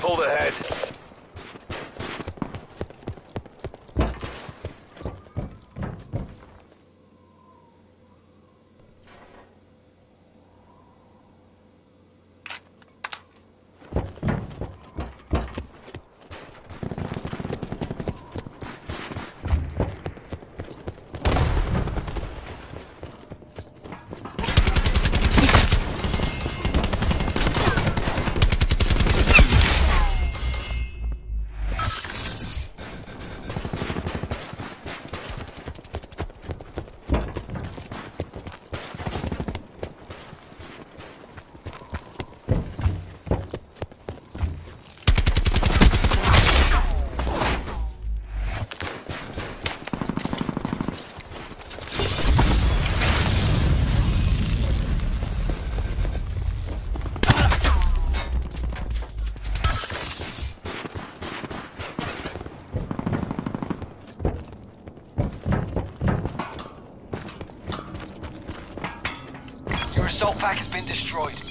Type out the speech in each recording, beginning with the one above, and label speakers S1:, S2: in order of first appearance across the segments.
S1: Pulled ahead.
S2: Your assault pack has been destroyed.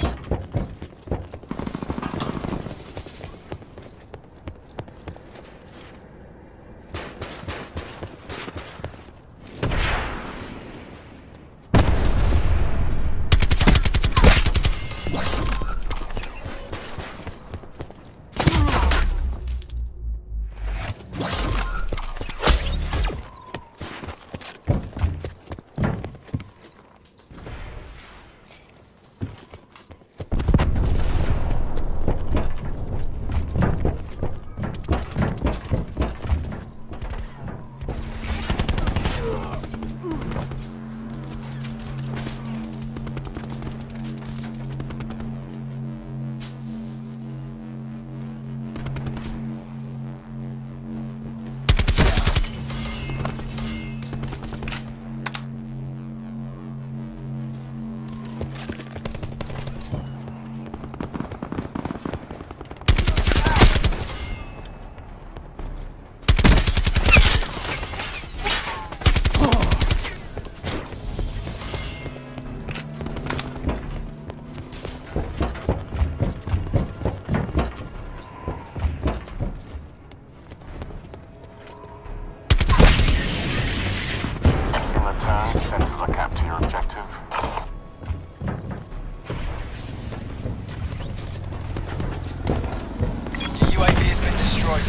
S2: UAV has been destroyed.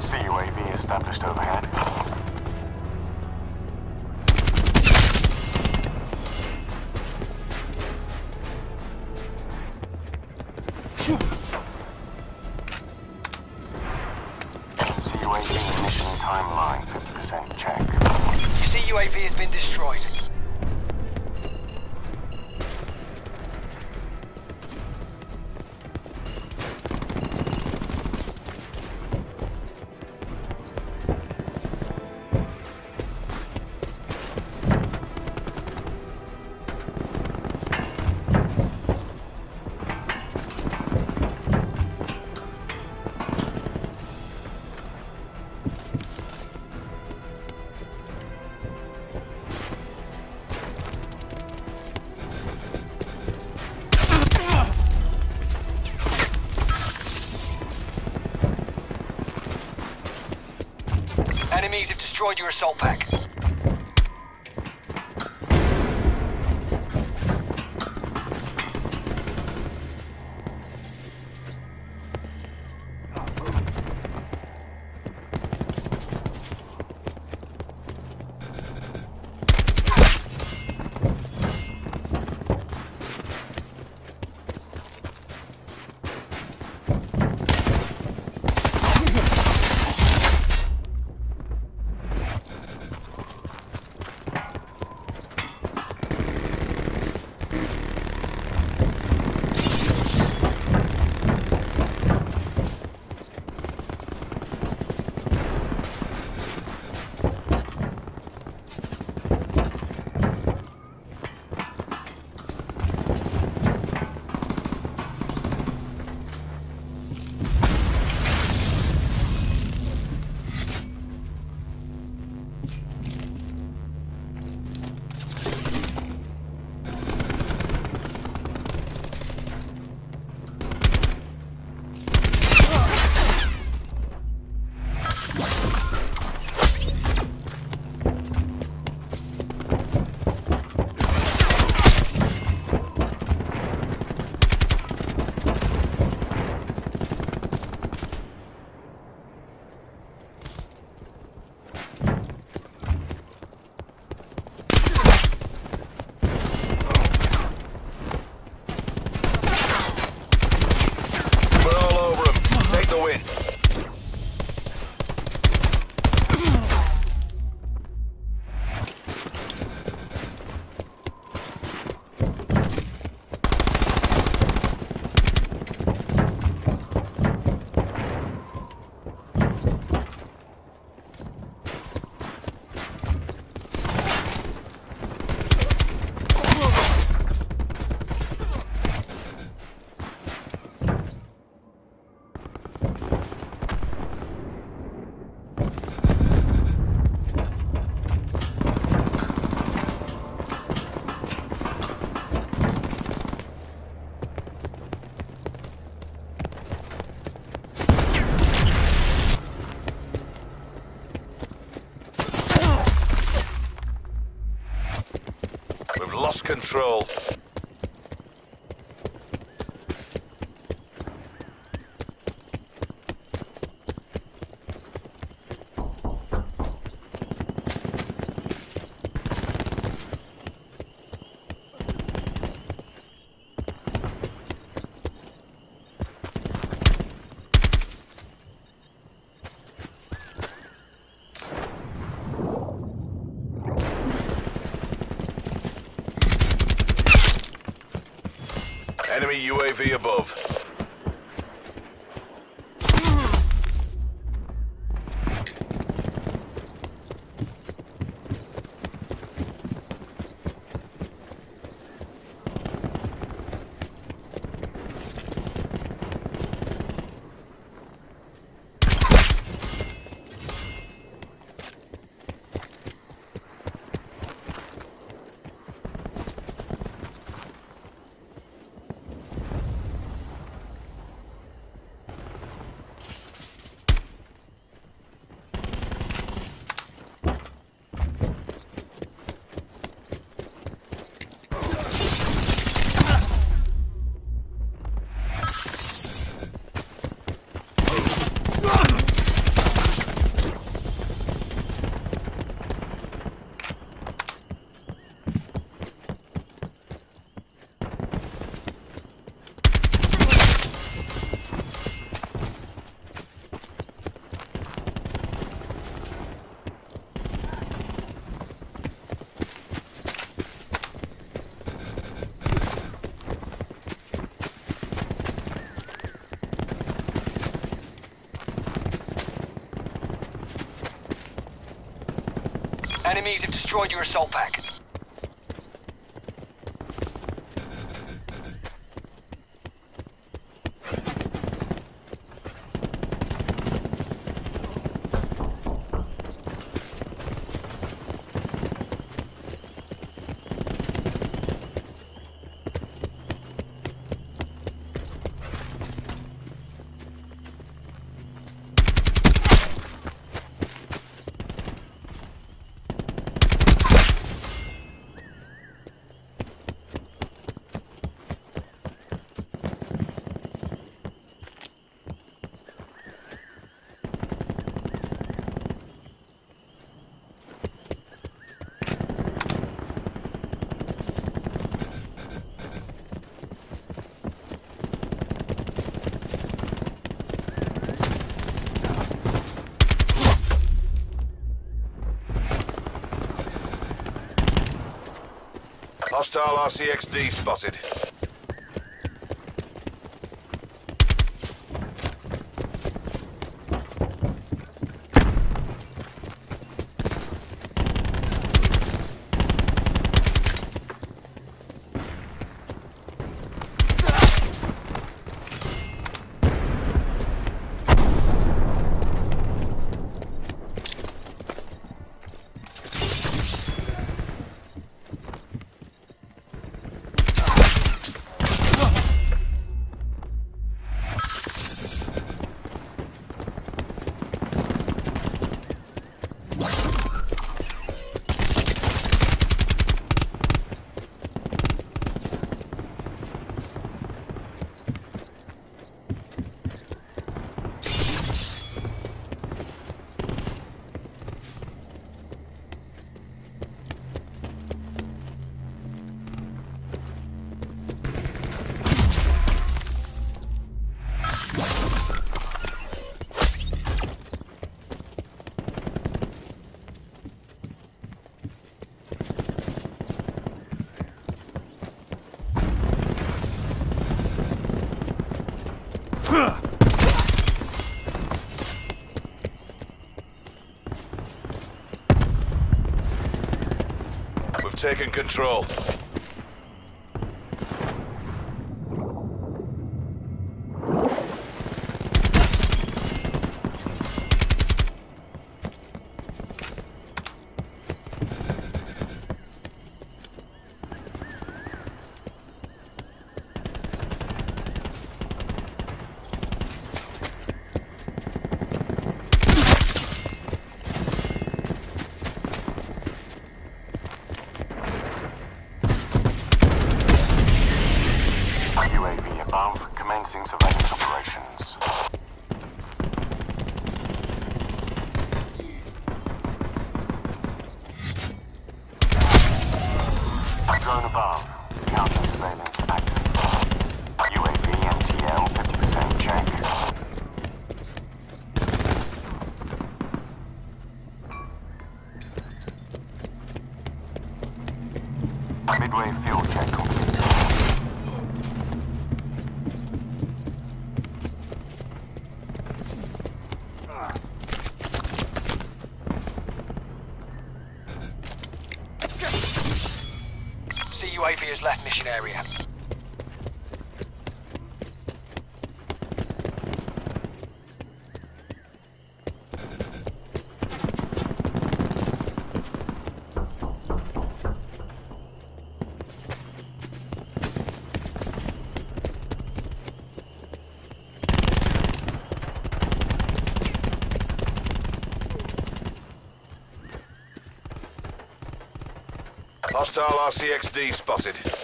S3: CUAV established overhead. CUAV mission timeline 50% check.
S2: Your UAV has been destroyed. Destroyed your assault pack.
S1: control.
S2: Enemies have destroyed your assault pack.
S1: Hostile RCXD spotted. Taken control.
S2: CUAV has left mission area.
S1: Hostile RCXD spotted.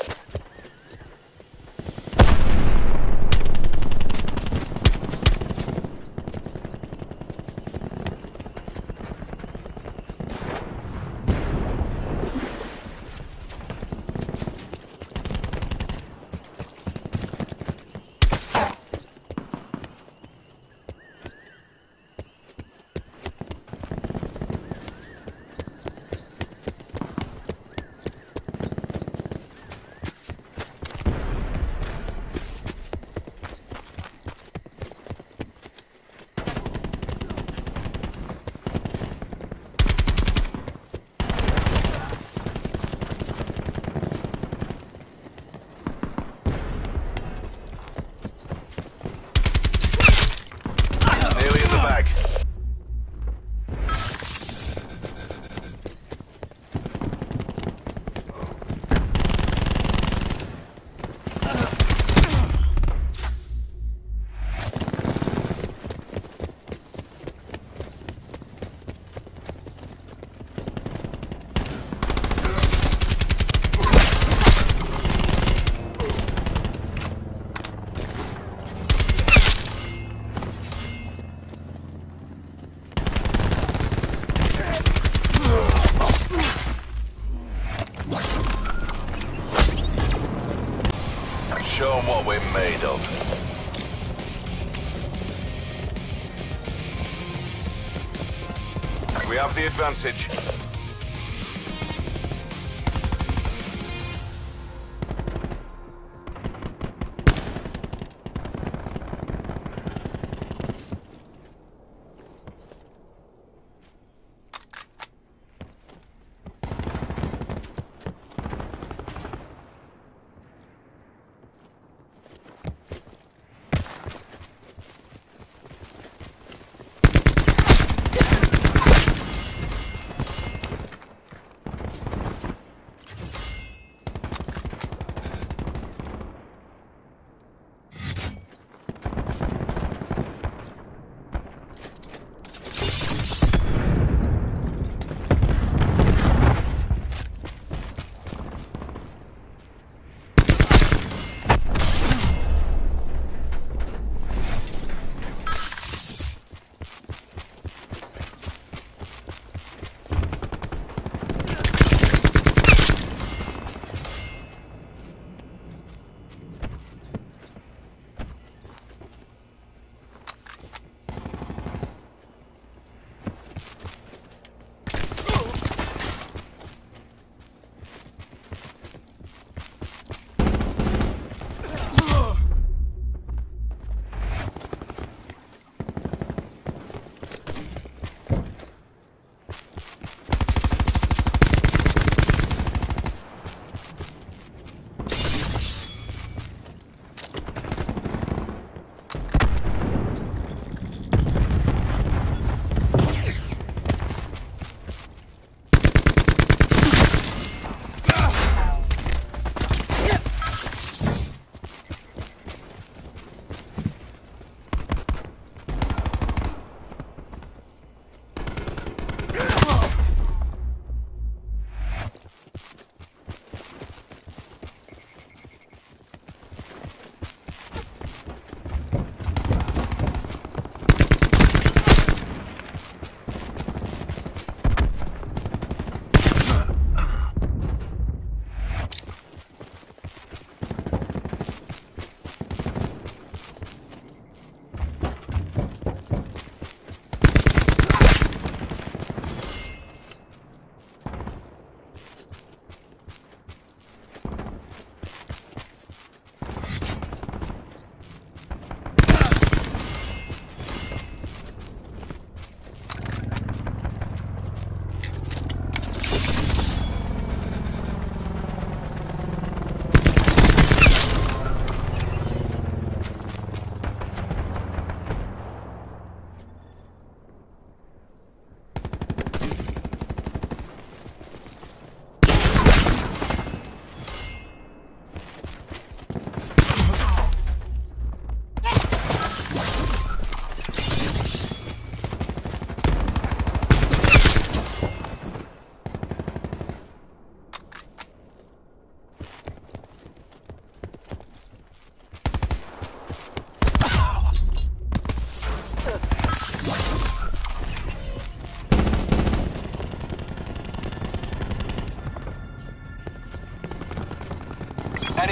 S1: Nearly we're made of. We have the advantage.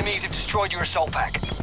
S1: Enemies have destroyed your assault pack.